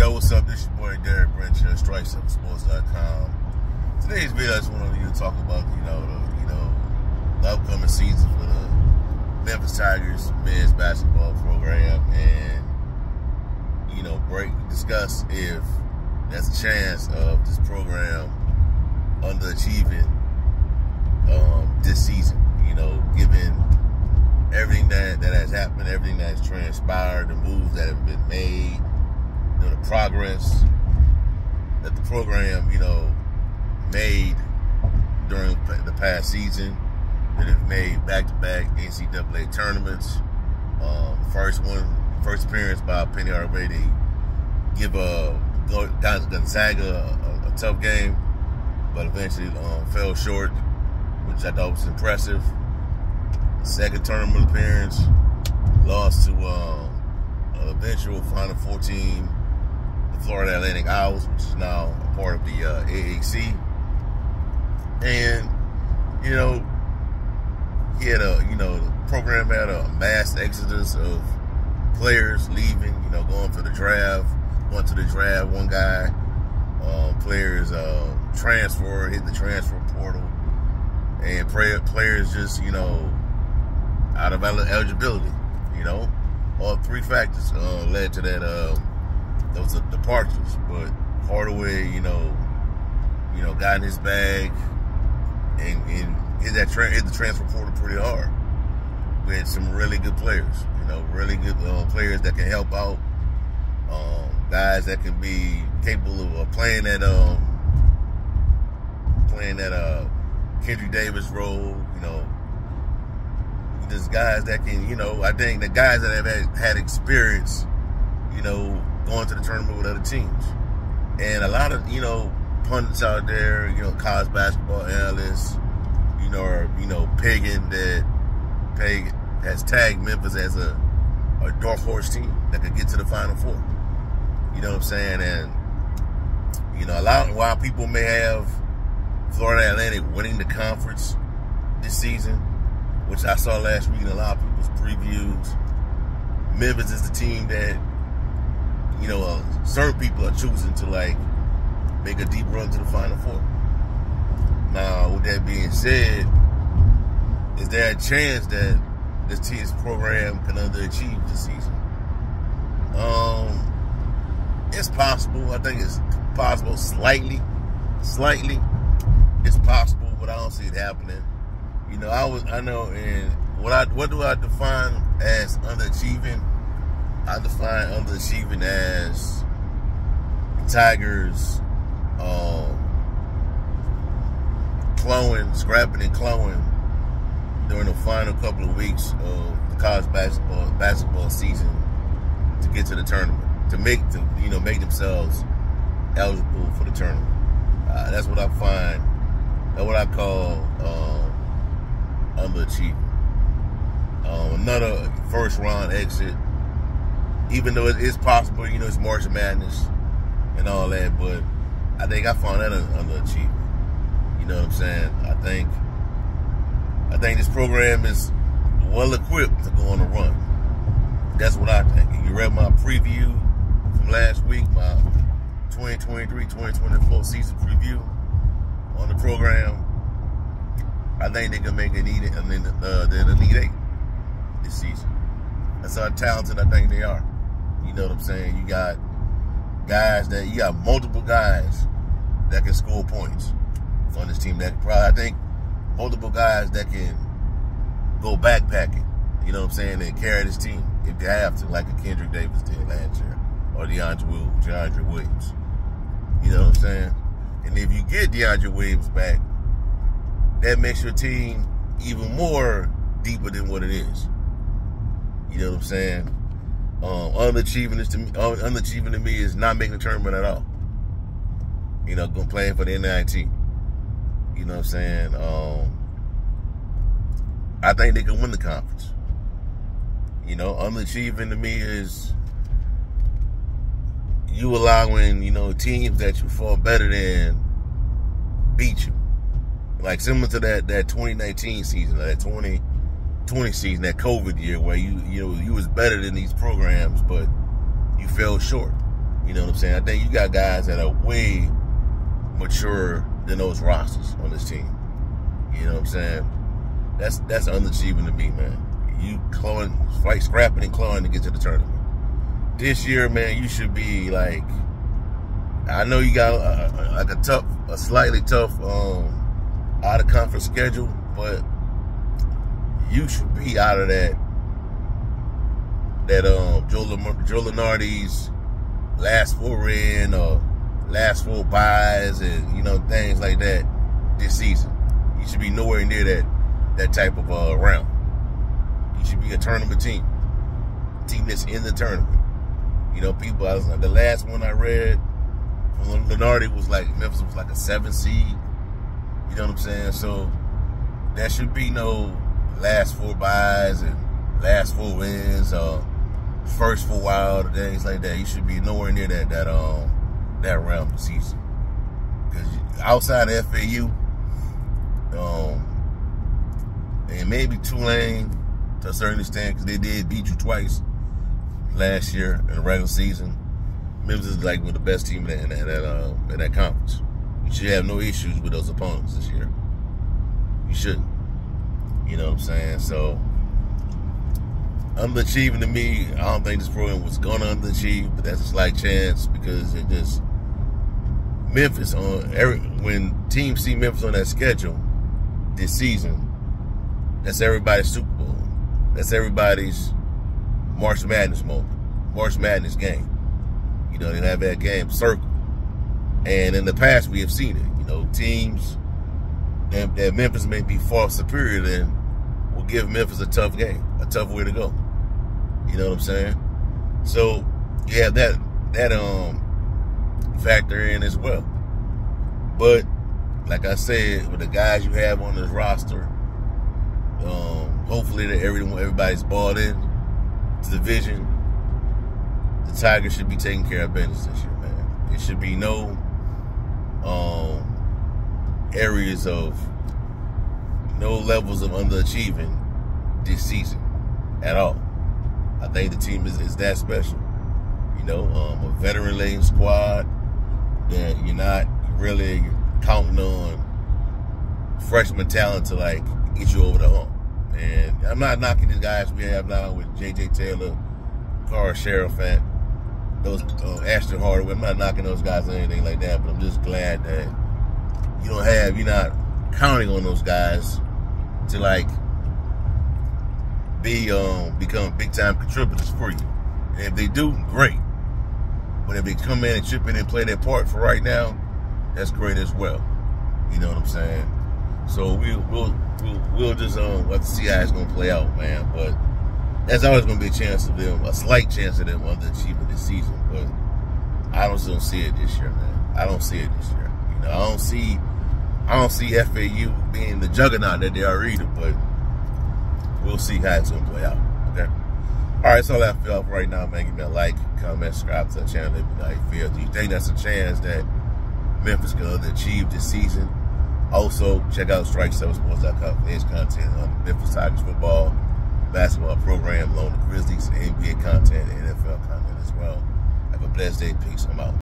Yo, what's up? This is your boy Derek Brencher, Strikes7Sports.com. Today's video, I just wanted you to talk about, you know, the, you know, the upcoming season for the Memphis Tigers men's basketball program, and you know, break discuss if there's a chance of this program underachieving um, this season. You know, given everything that that has happened, everything that's transpired, the moves that have been made you know, the progress that the program, you know, made during the past season. That have made back-to-back NCAA tournaments. Um, first one, first appearance by Penny. They give a Gonzaga a, a, tough game, but eventually um, fell short, which I thought was impressive. Second tournament appearance, lost to um, eventual Final Four team Florida Atlantic Owls, which is now a part of the uh, AAC. And, you know, he had a, you know, the program had a mass exodus of players leaving, you know, going to the draft, going to the draft, one guy, um, players uh, transfer, hit the transfer portal, and players just, you know, out of eligibility, you know. All three factors uh, led to that um, those are departures. But Hardaway, you know, you know, got in his bag and, and hit that hit the transfer portal pretty hard We had some really good players. You know, really good uh, players that can help out. Um, guys that can be capable of uh, playing that um, playing that uh, Kendrick Davis role. You know, there's guys that can. You know, I think the guys that have had, had experience. You know, going to the tournament with other teams. And a lot of, you know, pundits out there, you know, college basketball analysts, you know, are, you know, pegging that Peg has tagged Memphis as a, a dark horse team that could get to the Final Four. You know what I'm saying? And, you know, a lot, while people may have Florida Atlantic winning the conference this season, which I saw last week in a lot of people's previews, Memphis is the team that you know, uh, certain people are choosing to like make a deep run to the Final Four. Now, with that being said, is there a chance that this team's program can underachieve this season? Um, it's possible. I think it's possible slightly, slightly. It's possible, but I don't see it happening. You know, I was, I know, and what I, what do I define as underachieving? I define underachieving as Tigers um, scrapping and cloning during the final couple of weeks of the college basketball basketball season to get to the tournament, to make to you know make themselves eligible for the tournament. Uh, that's what I find. That's what I call um, underachieving. Um, another first round exit even though it is possible, you know, it's March Madness and all that, but I think I found that underachievement. You know what I'm saying? I think I think this program is well equipped to go on a run. That's what I think. You read my preview from last week, my 2023-2024 season preview on the program. I think they can make an elite, uh, the Elite Eight this season. That's how talented I think they are. You know what I'm saying? You got guys that you got multiple guys that can score points on this team. That probably I think multiple guys that can go backpacking. You know what I'm saying? And carry this team if they have to, like a Kendrick Davis did last year, or DeAndre, DeAndre Williams. You know what I'm saying? And if you get DeAndre Williams back, that makes your team even more deeper than what it is. You know what I'm saying? Um, unachieving to me, unachieving to me is not making the tournament at all. You know, going playing for the NIT. You know what I'm saying? Um, I think they can win the conference. You know, unachieving to me is you allowing, you know, teams that you fall better than beat you. Like similar to that that 2019 season, that 20 20 season, that COVID year, where you you know you was better than these programs, but you fell short. You know what I'm saying? I think you got guys that are way mature than those rosters on this team. You know what I'm saying? That's that's underachieving to me, man. You clawing, fight, scrapping and clawing to get to the tournament. This year, man, you should be like. I know you got a, like a tough, a slightly tough, um, out of conference schedule, but you should be out of that. That um, Joe, Joe Lunardi's last four in or last four byes and you know things like that this season. You should be nowhere near that that type of uh, round. You should be a tournament team, team that's in the tournament. You know, people. I was the last one I read from Lunardi was like Memphis was like a seven seed. You know what I'm saying? So there should be no last four byes and last four wins or first four wild or things like that. You should be nowhere near that that um that round of season. Because outside of FAU, um, and maybe Tulane to a certain extent, because they did beat you twice last year in the regular season. Memphis is like one of the best team in that, in that, uh, in that conference. You should have no issues with those opponents this year. You shouldn't. You know what I'm saying? So, underachieving to me, I don't think this program was going to underachieve, but that's a slight chance because it just Memphis on every when teams see Memphis on that schedule this season, that's everybody's Super Bowl. That's everybody's March Madness moment, March Madness game. You know, they have that game circle. And in the past, we have seen it. You know, teams that, that Memphis may be far superior than will give Memphis a tough game, a tough way to go. You know what I'm saying? So, yeah, that that um factor in as well. But like I said, with the guys you have on this roster, um, hopefully that everyone everybody's bought in to the vision. The Tigers should be taking care of business this year, man. It should be no um, areas of no levels of underachieving this season at all. I think the team is, is that special. You know, um, a veteran laden squad that you're not really counting on freshman talent to like get you over the hump. And I'm not knocking these guys we have now with J.J. Taylor, Carl Cherenfant, those uh, Ashton Hardaway. I'm not knocking those guys or anything like that, but I'm just glad that you don't have you're not counting on those guys to like be um become big time contributors for you. And if they do, great. But if they come in and chip in and play their part for right now, that's great as well. You know what I'm saying? So we, we'll we'll we'll just um have see how it's gonna play out, man. But there's always gonna be a chance of them, a slight chance of them underachieving this season. But I don't, don't see it this year, man. I don't see it this year. You know, I don't see I don't see FAU being the juggernaut that they are either. But we'll see how it's gonna play out. Okay. All right, so that's right now, man. Give me a like, comment, subscribe to the channel. Let me know how you feel. Do you think that's a chance that Memphis can achieve this season? Also, check out strike7sports.com for his content on the Memphis Tigers football, basketball program, along the Grizzlies, NBA content, NFL content as well. Have a blessed day. Peace. I'm out.